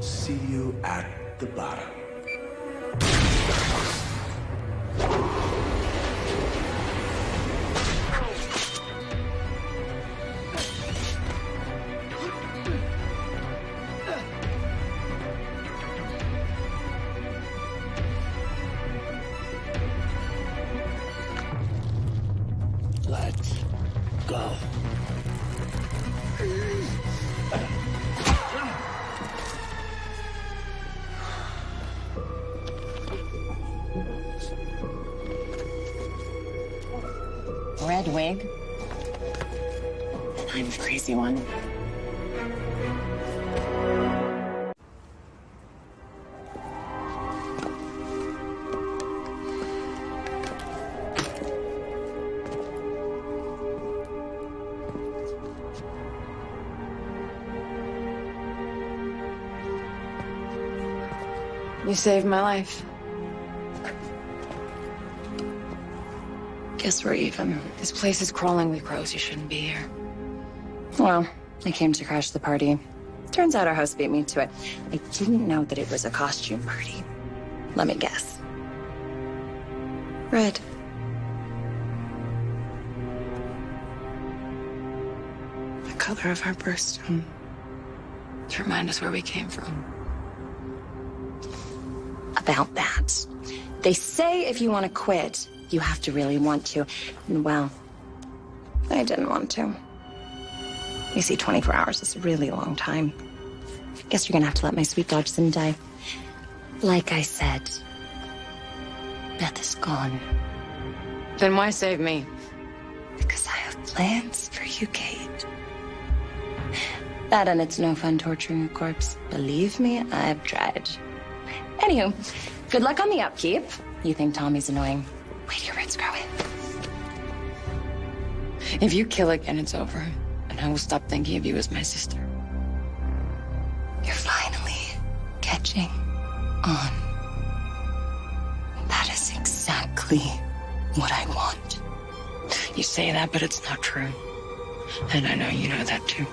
See you at the bottom. Let's go. Red wig. And I'm the crazy one. You saved my life. Guess we're even. This place is crawling with crows. You shouldn't be here. Well, I came to crash the party. Turns out our host beat me to it. I didn't know that it was a costume party. Let me guess. Red. The color of our birthstone. To um, remind us where we came from. About that. They say if you want to quit, you have to really want to. And well, I didn't want to. You see, 24 hours is a really long time. I Guess you're gonna have to let my sweet Dodgson die. Like I said, Beth is gone. Then why save me? Because I have plans for you, Kate. That and it's no fun torturing a corpse. Believe me, I've tried. Anywho, good luck on the upkeep. You think Tommy's annoying? Wait your. If you kill again, it's over. And I will stop thinking of you as my sister. You're finally catching on. That is exactly what I want. You say that, but it's not true. And I know you know that too.